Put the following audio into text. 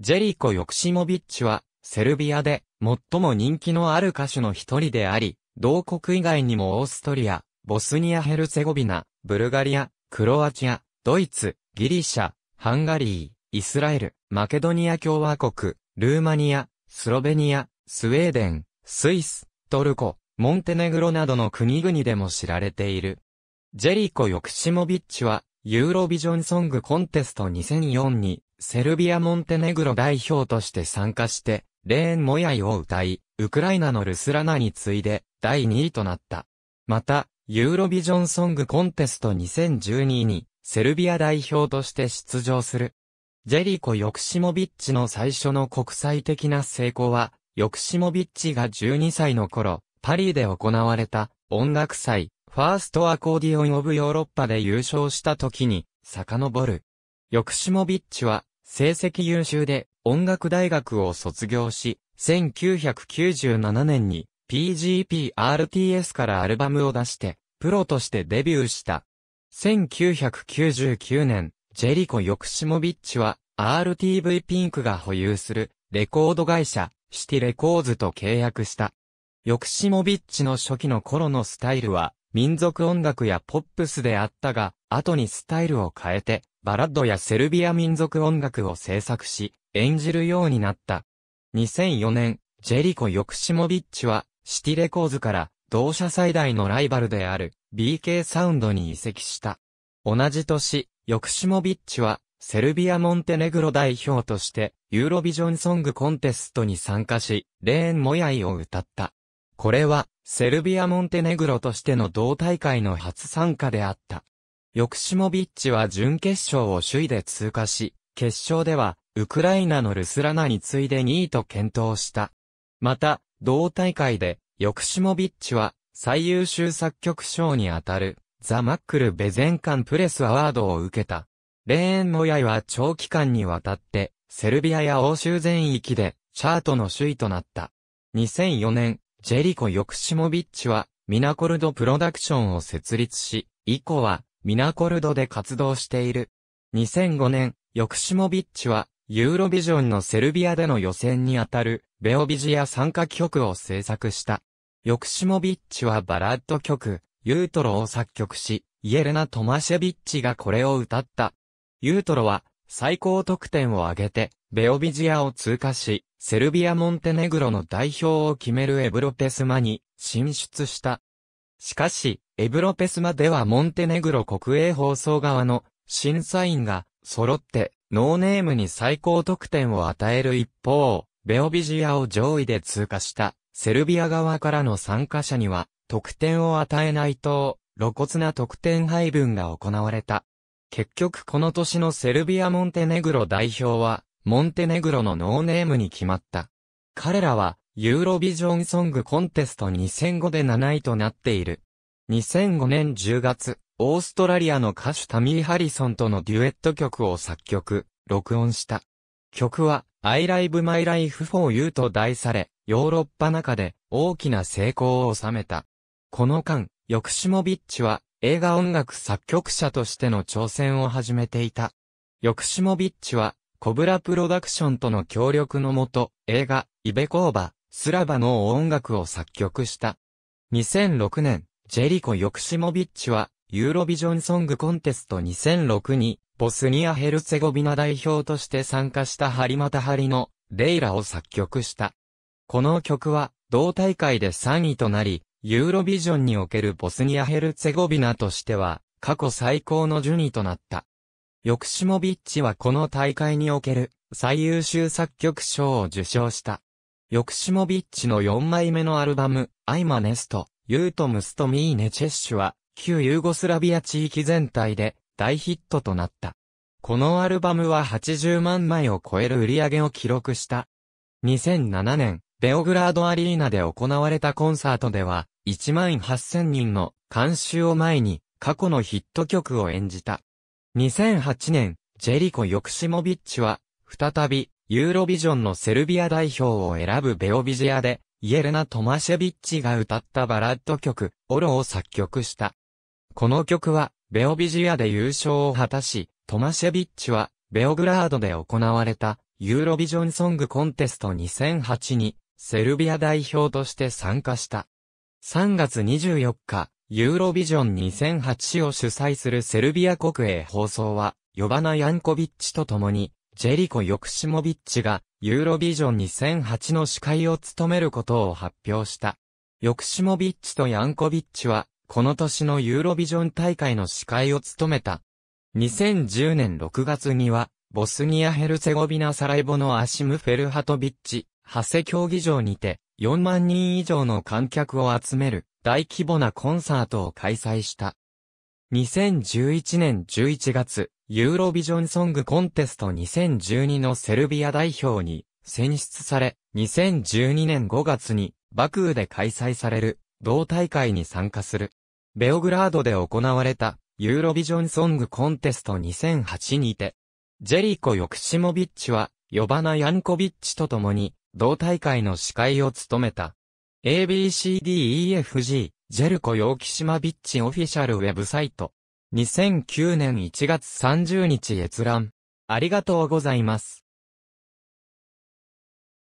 ジェリコ・ヨクシモビッチは、セルビアで最も人気のある歌手の一人であり、同国以外にもオーストリア、ボスニア・ヘルツェゴビナ、ブルガリア、クロアチア、ドイツ、ギリシャ、ハンガリー、イスラエル、マケドニア共和国、ルーマニア、スロベニア、スウェーデン、スイス、トルコ、モンテネグロなどの国々でも知られている。ジェリコ・ヨクシモビッチは、ユーロビジョンソングコンテスト2004に、セルビア・モンテネグロ代表として参加して、レーン・モヤイを歌い、ウクライナのルスラナに次いで、第2位となった。また、ユーロビジョンソングコンテスト2012に、セルビア代表として出場する。ジェリコ・ヨクシモビッチの最初の国際的な成功は、ヨクシモビッチが12歳の頃、パリで行われた音楽祭、 First Accordion of Europe で優勝した時に、遡る。ヨクシモビッチは、成績優秀で音楽大学を卒業し、1997年に PGP-RTS からアルバムを出して、プロとしてデビューした。1999年、ジェリコ・ヨクシモビッチは、RTV ピンクが保有する、レコード会社、シティレコーズと契約した。ヨクシモビッチの初期の頃のスタイルは、民族音楽やポップスであったが、後にスタイルを変えて、バラッドやセルビア民族音楽を制作し、演じるようになった。2004年、ジェリコ・ヨクシモビッチは、シティレコーズから、同社最大のライバルである、BK サウンドに移籍した。同じ年、ヨクシモビッチは、セルビア・モンテネグロ代表として、ユーロビジョンソングコンテストに参加し、レーン・モヤイを歌った。これは、セルビア・モンテネグロとしての同大会の初参加であった。ヨクシモビッチは準決勝を首位で通過し、決勝では、ウクライナのルスラナに次いで2位と検討した。また、同大会で、ヨクシモビッチは、最優秀作曲賞にあたる、ザ・マックル・ベゼンカン・プレス・アワードを受けた。レーン・モヤイは長期間にわたって、セルビアや欧州全域で、チャートの首位となった。2004年、ジェリコ・ヨクシモビッチは、ミナコルドプロダクションを設立し、以降は、ミナコルドで活動している。2005年、ヨクシモビッチは、ユーロビジョンのセルビアでの予選にあたる、ベオビジア参加曲を制作した。ヨクシモビッチはバラッド曲、ユートロを作曲し、イエレナ・トマシェビッチがこれを歌った。ユートロは、最高得点を上げて、ベオビジアを通過し、セルビア・モンテネグロの代表を決めるエブロペスマに進出した。しかし、エブロペスマではモンテネグロ国営放送側の審査員が揃ってノーネームに最高得点を与える一方、ベオビジアを上位で通過したセルビア側からの参加者には得点を与えないと露骨な得点配分が行われた。結局この年のセルビア・モンテネグロ代表はモンテネグロのノーネームに決まった。彼らは、ユーロビジョンソングコンテスト2005で7位となっている。2005年10月、オーストラリアの歌手タミー・ハリソンとのデュエット曲を作曲、録音した。曲は、I Live My Life for You と題され、ヨーロッパ中で大きな成功を収めた。この間、ヨクシモビッチは映画音楽作曲者としての挑戦を始めていた。ヨクシモビッチはコブラプロダクションとの協力のもと、映画、イベコーバ、スラバの音楽を作曲した。2006年、ジェリコ・ヨクシモビッチは、ユーロビジョンソングコンテスト2006に、ボスニア・ヘルツェゴビナ代表として参加したハリマタハリの、レイラを作曲した。この曲は、同大会で3位となり、ユーロビジョンにおけるボスニア・ヘルツェゴビナとしては、過去最高の順位となった。ヨクシモビッチはこの大会における最優秀作曲賞を受賞した。ヨクシモビッチの4枚目のアルバム、アイマネスト、ユートムストミーネチェッシュは、旧ユーゴスラビア地域全体で大ヒットとなった。このアルバムは80万枚を超える売り上げを記録した。2007年、ベオグラードアリーナで行われたコンサートでは、1万8000人の監修を前に過去のヒット曲を演じた。2008年、ジェリコ・ヨクシモビッチは、再び、ユーロビジョンのセルビア代表を選ぶベオビジアで、イエレナ・トマシェビッチが歌ったバラッド曲、オロを作曲した。この曲は、ベオビジアで優勝を果たし、トマシェビッチは、ベオグラードで行われた、ユーロビジョンソングコンテスト2008に、セルビア代表として参加した。3月24日、ユーロビジョン2008を主催するセルビア国営放送は、ヨバナ・ヤンコビッチと共に、ジェリコ・ヨクシモビッチが、ユーロビジョン2008の司会を務めることを発表した。ヨクシモビッチとヤンコビッチは、この年のユーロビジョン大会の司会を務めた。2010年6月には、ボスニア・ヘルセゴビナ・サライボのアシム・フェルハトビッチ、ハセ競技場にて、4万人以上の観客を集める大規模なコンサートを開催した。2011年11月、ユーロビジョンソングコンテスト2012のセルビア代表に選出され、2012年5月にバクーで開催される同大会に参加する。ベオグラードで行われたユーロビジョンソングコンテスト2008にて、ジェリコ・ヨクシモビッチは、ヨバナ・ヤンコビッチと共に、同大会の司会を務めた。ABCDEFG、ジェルコ・ヨーキシマビッチオフィシャルウェブサイト。2009年1月30日閲覧。ありがとうございます。